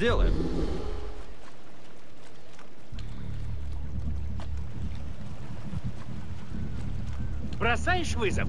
Сделаем. Бросаешь вызов?